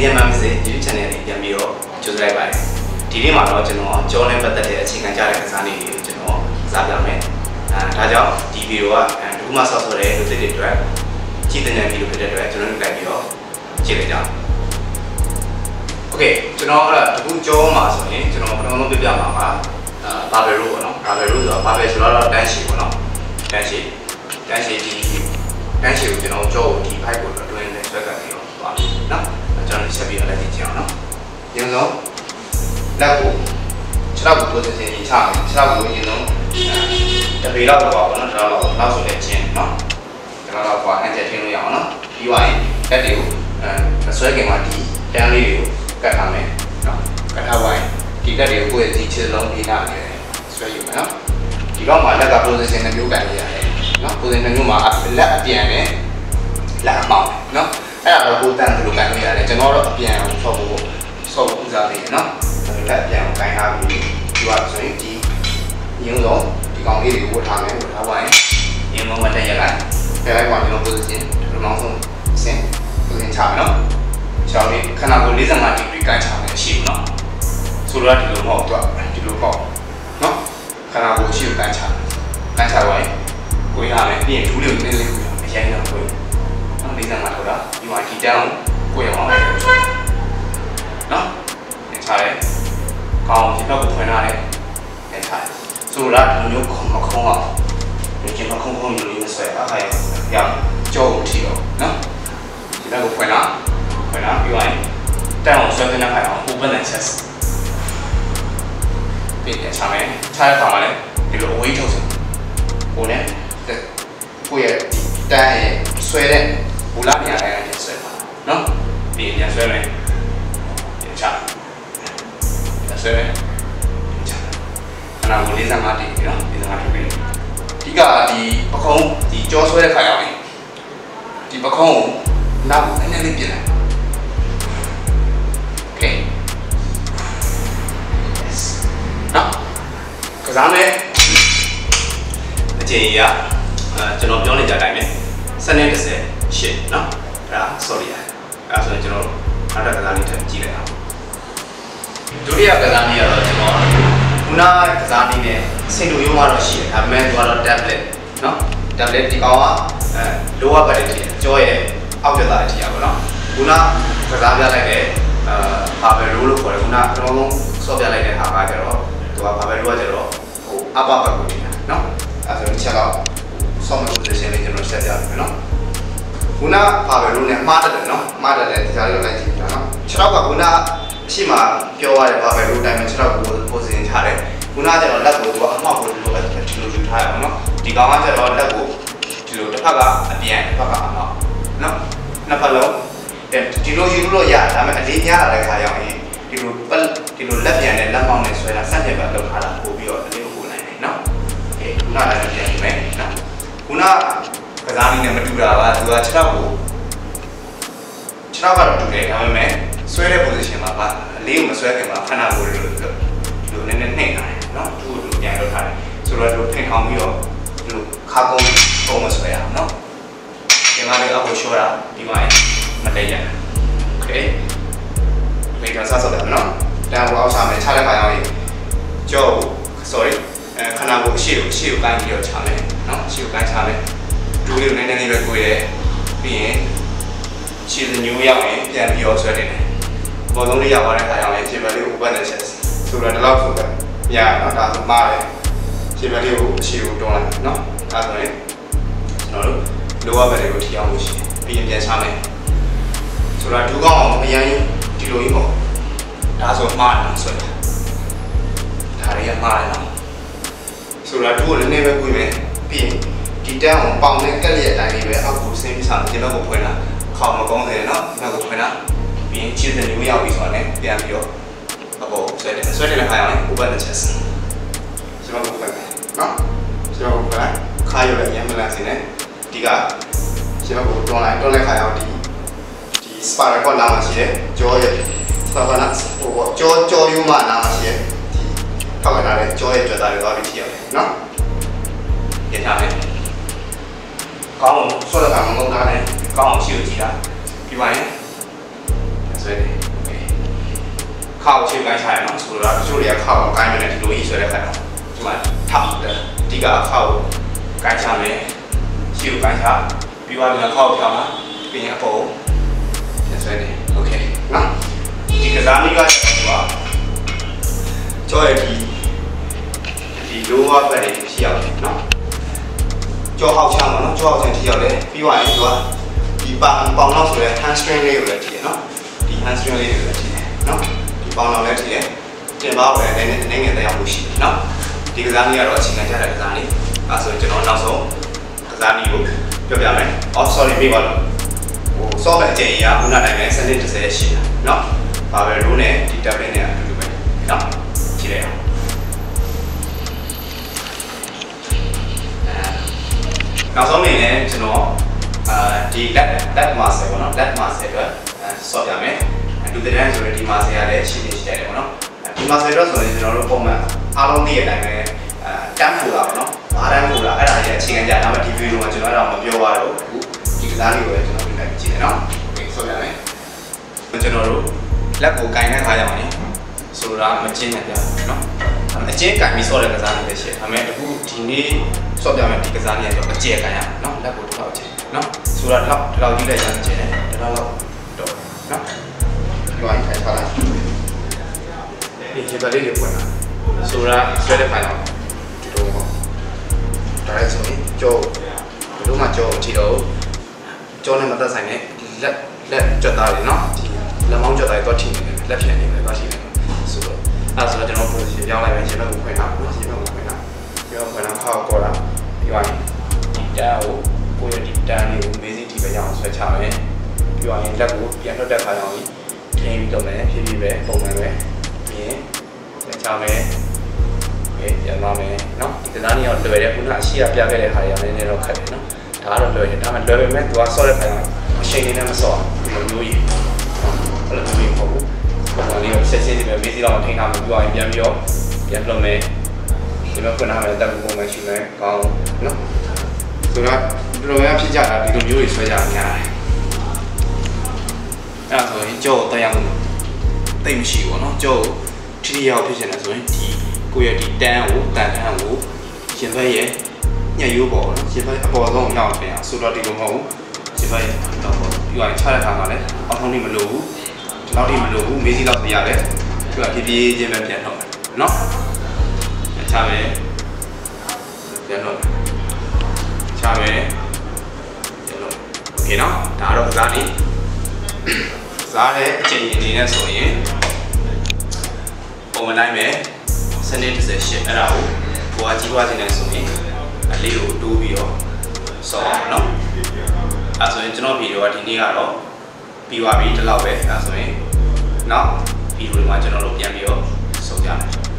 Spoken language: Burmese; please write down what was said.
ပြန်မှမစေ YouTube channel လေးပြန်ပြီးတော့ကြိုးစားလိုက်ပါတယ်ဒီနေ့မှာတော့ကျွန်တော်ကြောနဲ့ပတ်သက်တဲ့အခြေခံကြတဲ့ကစားနည်းတွေကိုကျွန်တော်စာပြမယ်အဲဒါကြောင့်ဒီဗီဒီယိုကဒီခုမှဆောက်ဆိုတဲ့လူသစ်တွေအတွက်ကြည့်တဲ့ဗီဒီယိုဖြစ်တဲ့အတွက်ကျွန်တော်တို့လိုက်ပြီးတော့ကြည့်လိုက်ကြအောင်โอเคကျွန်တော်အဲ့ဒါဒီခုကြောမှာဆိုရင်ကျွန်တော်ပထမဆုံးပြပြမှာကဘာဘယ်ရိုးပေါ့နော်ဘာဘယ်ရိုးဆိုတာဘာဘယ်ဆိုတော့တန်းရှည်ပေါ့နော်တန်းရှည်တန်းရှည်ဒီတန်းရှည်ကိုကျွန်တော်ကြောကိုဒီ pipe ကို ကျွန်တော်ဆက်ပြီးတော့လက်ကြည့်ကြအောင်နော်အရင်ဆုံးလက်ကိုခြေထောက်ကိုတိုးစစ်စစ်ချမယ်ခြေထောက်ကိုအရင်ဆုံးတပေလောက်တော့ပါဘောနော်ဒါတော့နောက်ဆိုလည်းချင်းနော်ဒါတော့ကွာအန်ချက်ထင်းလို့ရအောင်နော်ပြီးသွားရင်လက်တွေကိုအဲဆွဲခင်မှာဒီတန်းလေးတွေကိုကတ်ထားမယ်နော်ကတ်ထားသွားရင်ဒီလက်တွေကိုကိုယ့်ရဲ့ဒီခြေလုံးဒီနာနဲ့ဆွဲယူမယ်နော်ဒီတော့မှလက်က position နဲ့မျိုးကန်နေရတယ်နော် position မျိုးမှာလက်အပြန်နဲ့လက်အမောင်းနော် အဲ့ဒါတော့ကိုတန်းဘယ်လိုကန်လို့ရတယ်ကျွန်တော်တော့အပြန်အောင်ဆော့ဖို့ဆော့ဖို့ဦးစားပေးရနော်လက်အပြန်ကိုကန်ထားပြီးဒီပါဆိုရင်ဒီရင်းဆုံးဒီကောင်လေးတွေကိုဝတ်ထားမယ်ဝတ်ထားပါရင်ရင်းမမတက်ရလိုက်ပြလိုက်ပါကျွန်တော် position ဒီနောက်ဆုံးဆင် position ချမယ်နော်ချောင်းလေးခဏကို45 degree ကန်ချမယ်ရှိဘူးနော်ဆိုတော့ဒီလိုမဟုတ်တော့ဒီလိုပေါ့နော်ခဏကိုရှိကိုကန်ချကန်ချသွားရင်ကိုရမယ်ပြီးရင်ဒူးလေးကို ဒီမှာဒီတောင်းကိုရအောင်လိုက်နော်ချရဲကောင်းဒီဘက်ကိုဖွင့်ထားတယ်နဲ့ချရဲဆိုတော့ဒီမျိုးခုံမခုံအောင်ဒီကျမခုံခုံလိုလေးဆွဲအခါရရကြောကိုထီတော့နော်ဒီဘက်ကိုဖွင့်လာဖွင့်လာပြီးရင်တောင်းဆွဲတဲ့ခိုင်အောင် open and chest ပြီးတယ်ချမယ်ချတဲ့ခါမှာလည်းဒီလိုအဝေးထုတ်စကိုနဲ့ကိုရဲ့တန်းရဲ့ဆွဲတဲ့ဘူလာပြန်လိုက်ရင်ဆွဲပါ နော်ပြီးရင်ပြန်ဆွဲမယ်ပြန်ချပြန်ဆွဲမယ်ချခဏကို45တိနော်45တိပြီဒီကဒီပခုံးဒီကြောဆွဲတဲ့ခါရောက်ရင်ဒီပခုံးကိုနောက်နည်းနည်းလေးပြင်လိုက် Okay နော်ကစားမယ်အချိန်ကြီးကအဲကျွန်တော်ပြောနေကြတိုင်းပဲစနေ30ရှစ်နော်အဲ့ဒါ sorry အဲ့ဒါဆိုရင်ကျွန်တော်နောက်တစ်ကစားလေးထပ်ကြည့်လိုက်အောင်ဒုတိယကစားနည်းကတော့ကျွန်တော်ခုနကစားနည်းနဲ့စင်တူရိုးမှတော့ရှိတယ်ဒါပေမဲ့သူကတော့ tablet နော် tablet ဒီကောင်ကအဲ lower body ထည့်ကြောရဲ့အောက်ကျတာထည့်ရပါတော့ခုနကစားပြလိုက်တဲ့အဲဘာပဲရိုးလို့ခေါ်တယ်ခုနကျွန်တော်လုံးဆော့ပြလိုက်တဲ့ဟာကကျတော့သူကဘာပဲရိုးကကျတော့ဟိုအပပကိုထည့်တာနော်အဲဆိုရင်ချက်တော့ဆော့မဲ့ position လေးကျွန်တော်ဆက်ပြမယ်နော် ခုနဘာပဲရိုးနဲ့မှားတယ်နော်မှားတယ်ဒီစားလေးလိုက်ကြည့်တာနော်ခြေတော့ကခုနအရှိမပြောရတဲ့ဘာပဲရိုးတိုင်းမှာခြေတော့ကို position ထားတယ်ခုနကျတော့လက်ကိုသူကအမှောက်ကိုလိုပဲဒီလိုယူထားရအောင်နော်ဒီကောင်ကကျတော့လက်ကိုဒီလိုတစ်ဖက်ကအပြန်တစ်ဖက်ကအမှောက်နော်နှစ်ဖက်လုံးဒီလိုယူလို့ရဒါပေမဲ့အလေးများလာတဲ့ခါရောက်ရင်ဒီလိုပတ်ဒီလိုလက်ပြန်နဲ့လက်မောင်းနဲ့ဆွဲတာစက်ပြတ်ပတ်လုပ်ထားတာပို့ပြီးတော့အလေးကိုပို့နိုင်တယ်နော်။အေးခုနလည်းပြန်ယူမယ်နော်။ခုန ကစားနည်းနဲ့မတူတာကသူက6ကို6ကတော့တူတယ်ဒါပေမဲ့ဆွဲတဲ့ position မှာကအလေးကိုမဆွဲခင်မှာခဏကိုလိုလိုလိုနည်းနည်းနှိမ့်ထားတယ်နော်။သူ့ကိုပြန်လုပ်ထားတယ်ဆိုတော့သူထိန်အောင်ပြီးတော့ဒီလိုခါကုန်းကုန်းမဆွဲရအောင်နော်။ဒီမှာလည်းအောက်ကိုရှော့တာဒီမှာမတည့်ရโอเคမိကစားဆော့တယ်နော်တန်ဘောက်စားမယ်ခြားတဲ့ခါရောက်ရင်ကြော့ sorry အဲခဏကိုအရှိကိုအရှိကိုကိုင်းပြီးတော့ခြားမယ်နော်အရှိကိုကိုင်းခြားမယ် ဒူးလေးကိုနည်းနည်းလေးပဲကိုရဲပြီးရင်ခြေညိုးရောက်ရင်ပြန်ပြီးတော့ဆွဲတင်တယ်ဘောလုံးလေးရောက်သွားတဲ့ခါရောက်ရင်ခြေဘက်လေးကို open နဲ့ချက်ဆိုတော့ဒီလောက်ဆိုတော့ညနော်ဒါဆိုမှားတယ်ခြေဘက်လေးကိုအရှိကိုတွန်းလိုက်နော်အဲဆိုရင်ကျွန်တော်တို့ lower ဘက်လေးကိုထိအောင်လို့ရှိရင်ပြီးရင်ပြန်ချမယ်ဆိုတော့ဒူးကောင်းအောင်မရရင်ဒီလိုကြီးပေါ့ဒါဆိုမှားတယ်ဆိုတော့ဒါတွေကမှားတယ်နော်ဆိုတော့ဒူးကိုလည်းနည်းနည်းပဲကိုမယ်ပြီးရင် ဒီတန်းအောင်ပေါင်နဲ့ကက်လက်အတိုင်းလေးပဲအောက်ကိုဆင်းပြီးဆောင်ဒီဘက်ကိုဖွင့်လာခေါင်းမကောင်းတယ်နော်ဒီဘက်ကိုဖွင့်လာပြီးရင်ခြေစမျိုးရောက်ပြီးဆိုတော့လည်းပြန်ပြီးတော့အပေါ်ဆွဲတယ်ဆွဲတယ်လည်းခါရအောင် open the chest ဒီဘက်ကိုဖွင့်မယ်နော်ဒီဘက်ကိုဖွင့်လိုက်ခါရလည်းရမ်းမလန့်စင်းနဲ့ဒီကဒီဘက်ကိုတွန်းလိုက်တွန်းလိုက်ခါရအောင်ဒီဒီစပါရကောနာမှာရှိတယ်ကြောရဲ့စပါနာဟိုပေါ့ကြောကြောယူမနာမှာရှိတယ်ဒီထောက်ခံထားတဲ့ကြောရဲ့ကြွတာတွေသွားပြီးထိရတယ်နော်ပြန်ထားမယ် ကောင်းအောင်ဆွဲတာမလုံးထားနဲ့ကောင်းအောင်ရှိလို့ကြည့်တာပြီးပါရင်ဆွဲတယ်โอเคခါကိုချိန်ကိုင်းချရအောင်ဆိုတော့တချို့တွေကခါကိုကိုင်းမယ်နဲ့ဒီလိုကြီးဆွဲတဲ့ခါတော့ဒီမှာထောက်တယ်ဒီကခါကို ကိုင်းချမယ်ရှေ့ကိုကိုင်းချပြီးသွားပြီခေါက်ဖြောင်းလာပြီးရင်အပေါ်ပြန်ဆွဲနေโอเคနော်ဒီကစားနည်းကတော့ကြောရဲ့ဒီဒီ lower back တွေရှိရောက်တယ်နော် ကြောဟောက်ချမ်းပါနော်ကြောဟောက်ချမ်းထိရောက်တယ်ပြီးသွားရင်သူကဒီပေါင်ပေါင်လောက်ဆိုရဲ hamstring လေးကိုလည်းထိတယ်နော်ဒီ hamstring လေးကိုလည်းထိတယ်နော်ဒီပေါင်လောက်လည်းထိတယ်တင်ပါပဲနည်းနည်းနည်းငယ်တရားမှုရှိတယ်နော်ဒီကစားနည်းကတော့အချိန်ခံကြတဲ့ကစားနည်းအဲဆိုကျွန်တော်နောက်ဆုံးကစားနည်းကိုပြောပြမယ် oh sorry မေးပါလို့ဟို solve မဲ့အချိန်ကြီးကခုနတိုင်းပဲစနစ်30ရှိတာနော်ဘာပဲရိုးနဲ့ဒီ tablet နဲ့အတူတူပဲနော်ကြည့်လိုက်အောင် နောက်ဆုံးအနေနဲ့ကျွန်တော်အာဒီ lab lab master ပေါ့နော် lab master အတွက်ဆော့ပြမယ်ဒူတဒန်ဆိုရင်ဒီ master ရတဲ့ရှိနေရှိတယ်ပေါ့နော်ဒီ master အတွက်ဆိုရင်ကျွန်တော်တို့ပုံမှန်အားလုံးသိတဲ့အတိုင်းပဲအဲတန်းဖို့တာပေါ့နော်ဘာတန်းဖို့တာအဲ့ဒါကြီးအခြေခံကြဒါမှဒီဗီဒီယိုမှာကျွန်တော်အဲ့ဒါမပြောရတော့ဘူးဒီကစားလေးကိုလည်းကျွန်တော်ပြန်လိုက်ကြည့်တယ်နော်ဆော့ပြမယ်ကျွန်တော်တို့ lab ကိုခြင်တဲ့ခါကြောင့်လေဆိုတာမကျင်းနဲ့ပြနော် အကျင်းကင်ပြီးဆော့တဲ့ကစားလေးပဲရှိတယ်ဒါပေမဲ့အခုဒီနေ့ဆော့ပြမယ်ဒီကစားလေးကတော့အကျဲကင်ရနော်လက်ကိုတစ်ခါကျင်းနော်ဆိုတာတော့ဒီလောက်ကြီးလိုက်ရမ်းကျင်းတယ်ဒါတော့တော့နော်ဒီဝိုင်းထိုင်ထားလိုက်ဒီချက်ကလေးတွေပွင့်လာဆိုတာဆွဲတဲ့ဖိုင်တော့ဒီလိုပေါ့ဒါလည်းဆိုရင်ကြောဘယ်လိုမှကြောချီတော့ကြောနဲ့မသက်ဆိုင်နဲ့လက်လက်ကြွသားတွေနော်ဒီလက်မောင်းကြွသားတွေတော့ထိနေတယ်လက်ဖြန်နေတယ်တော့ထိနေတယ်ဆိုတော့ အဲ့ဆိုတော့ကျွန်တော် position ပြောင်းလိုက်မယ်ရှင်ဘက်ကိုခွင့်ထားဘူးရှင်ဘက်ကိုခွင့်ထားပြောခွင့်ထားခေါက်ကောတာပြီးသွားရင်ဒီတန်းကိုကိုယ့်ရဲ့ဒီတန်းလေးကိုမေးစီဒီပဲရအောင်ဆွဲချမယ်ပြီးသွားရင်လက်ကိုပြန်လွတ်တဲ့ခါကျရင်ထင်းပြီးတော့မယ်ဖြည်းဖြည်းပဲပုံမှန်ပဲပြီးရင်ဆွဲချမယ်ကဲပြန်သွားမယ်เนาะဒီကစားနေအောင်လွယ်တယ်ခုနအရှိရပြခဲ့တဲ့ခါရလည်းနည်းနည်းတော့ခက်တယ်เนาะဒါကတော့လွယ်တယ်ဒါမှလွယ်ပေမဲ့ तू ကဆော့တဲ့ခါကျရင်အချိန်လေးနဲ့မဆော့ဘူးဒီလိုမျိုးကြီးအဲ့လိုမျိုးမဟုတ်ဘူးပုံ မှန်လေးကိုဆက်ချင်းစီပဲမေးစီတော့ထိန်းထားမှပြီးသွားရင်ပြန်ပြီးတော့ပြန်လွတ်မယ်ဒီမှာခုနကလည်းတက်ပုံမှန်ရှိမယ်ကောင်းเนาะဆိုတော့ဒီလိုမျိုးဖြစ်ကြတာဒီလိုမျိုးကြီးဆွဲကြတာများတယ်အဲ့ဒါဆိုရင်ကြောက်တရားမှုတိတ်မရှိဘူးเนาะကြောက်ထိထိရောက်ဖြစ်ချင်တယ်ဆိုရင်ဒီကိုယ့်ရဲ့ဒီတန်းကိုတန်တန်းကိုရှင်ဘက်ရဲ့ညရိုးပေါ်နော်ရှင်ဘက်အပေါ်ဆုံးရောက်ပြန်အောင်ဆိုတော့ဒီလိုမဟုတ်ဘူးရှင်ဘက်ရဲ့တော့ပြီးရင်ချတဲ့ခါမှာလည်းအောက်ထုံးနေမလို့ဘူးဒီ လောက်ထိမလို့ဘူးမေးစီလောက်ပြရတယ်ပြီးတော့ဖြည်းဖြည်းချင်းပဲပြန်တော့နော်ချမယ်ပြန်တော့ချမယ်ပြန်တော့โอเคနော်ဒါတော့ကစားနေစားတဲ့အချိန်အနေနဲ့ဆိုရင်ပုံမှန်တိုင်းပဲစနစ်38အဲ့ဒါကိုကိုကကြီးပွားခြင်းနဲ့ဆိုရင်အလေးကိုတိုးပြီးတော့ဆော့အောင်နော်အဲဆိုရင်ကျွန်တော်ဗီဒီယိုကဒီနေ့ကတော့ပြီးသွားပြီဒီလောက်ပဲအဲဆိုရင် နောက်ဗီဒီယိုမှာကျွန်တော်တို့ပြန်ပြီးတော့ဆုံကြမယ်